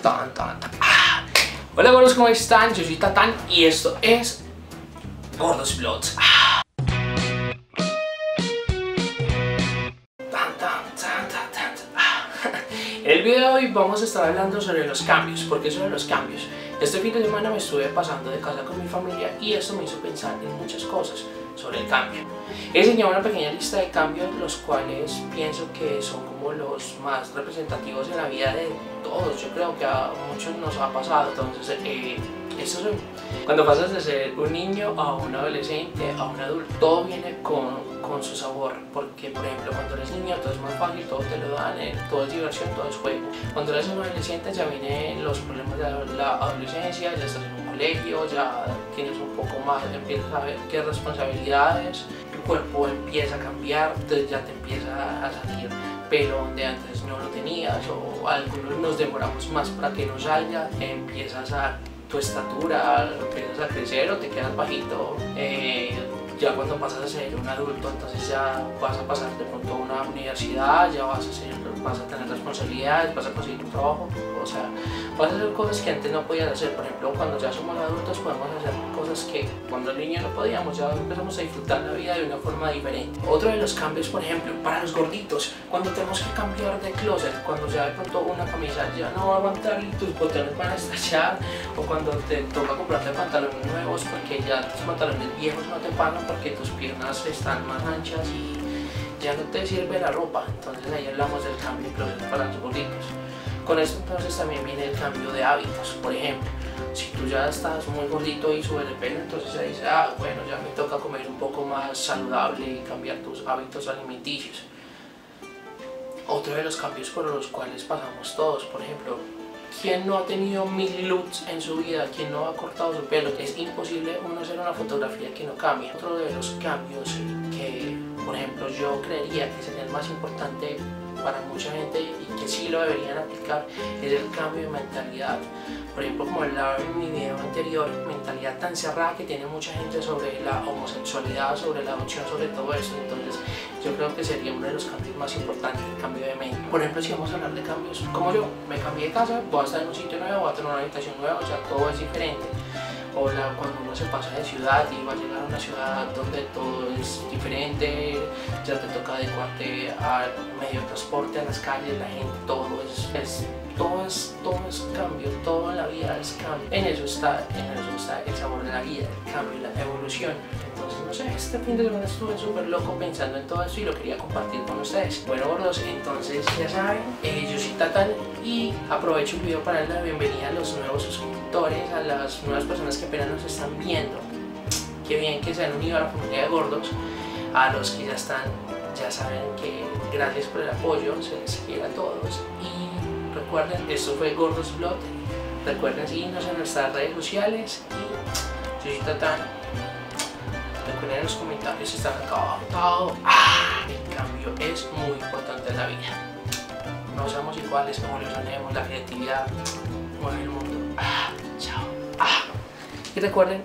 tan, tan, tan. Ah. Hola gordos, ¿cómo están? Yo soy Tatán y esto es Gordos Vlogs. Ah. Ah. El video de hoy vamos a estar hablando sobre los cambios. ¿Por qué sobre los cambios? Este fin de semana me estuve pasando de casa con mi familia y eso me hizo pensar en muchas cosas sobre el cambio. He diseñado una pequeña lista de cambios los cuales pienso que son como los más representativos en la vida de todos. Yo creo que a muchos nos ha pasado. Entonces, eh, esto es, cuando pasas de ser un niño a un adolescente, a un adulto, todo viene con, con su sabor. Porque, por ejemplo, cuando eres niño todo es más fácil, todo te lo dan, eh, todo es diversión, todo es juego. Cuando eres un adolescente ya vienen los problemas de la adolescencia, ya estás en un colegio, ya tienes un poco más, empiezas a ver qué responsabilidades, tu cuerpo empieza a cambiar, entonces ya te empieza a salir pelo donde antes no lo tenías o algunos nos demoramos más para que nos salga, empiezas a tu estatura, empiezas a crecer o te quedas bajito. Eh, ya cuando pasas a ser un adulto, entonces ya vas a pasar de pronto a una universidad, ya vas a, ser, vas a tener responsabilidades, vas a conseguir un trabajo, o sea, vas a hacer cosas que antes no podías hacer. Por ejemplo, cuando ya somos adultos podemos hacer cosas que cuando el niño no podíamos, ya empezamos a disfrutar la vida de una forma diferente. Otro de los cambios, por ejemplo, para los gorditos, cuando tenemos que cambiar de closet, cuando ya de pronto una camisa ya no va a aguantar y tus botones van a estallar, o cuando te toca comprarte pantalones nuevos porque ya tus pantalones viejos no te pagan porque tus piernas están más anchas y ya no te sirve la ropa. Entonces ahí hablamos del cambio de closet para los gorditos. Con esto entonces también viene el cambio de hábitos. Por ejemplo, si tú ya estás muy gordito y de pelo, entonces ya dices, ah, bueno, ya me toca comer un poco más saludable y cambiar tus hábitos alimenticios. Otro de los cambios por los cuales pasamos todos, por ejemplo, ¿quién no ha tenido mil looks en su vida? ¿Quién no ha cortado su pelo? Es imposible uno hacer una fotografía que no cambie. Otro de los cambios que, por ejemplo, yo creería que sería el más importante para mucha gente y que sí lo deberían aplicar es el cambio de mentalidad. Por ejemplo, como hablaba en mi video anterior, mentalidad tan cerrada que tiene mucha gente sobre la homosexualidad, sobre la adopción, sobre todo eso. Entonces, yo creo que sería uno de los cambios más importantes, el cambio de mente. Por ejemplo, si vamos a hablar de cambios, como yo, me cambié de casa, voy a estar en un sitio nuevo, voy a tener una habitación nueva, o sea, todo es diferente o la, cuando uno se pasa de ciudad y va a llegar a una ciudad donde todo es diferente, ya te toca adecuarte al medio de transporte, a las calles, la gente, todo es, es todo es, todo es cambio, todo en la vida es cambio. En eso está, en eso está el sabor la vida, el cambio y la evolución. Entonces, no sé, este fin de semana estuve súper loco pensando en todo esto y lo quería compartir con ustedes. Bueno, gordos, entonces ya saben, eh, yo soy Tatán y aprovecho el video para dar la bienvenida a los nuevos suscriptores, a las nuevas personas que apenas nos están viendo. Qué bien que se han unido a la familia de gordos, a los que ya están, ya saben que gracias por el apoyo, se les quiere a todos y Recuerden, esto fue Gordos Vlog. Recuerden seguirnos en nuestras redes sociales y soy Tatán. Recuerden en los comentarios si están abajo. ¡Ah! El cambio es muy importante en la vida. No somos iguales, evolucionemos, la creatividad mueve el mundo. ¡Ah! Chao. ¡Ah! Y recuerden,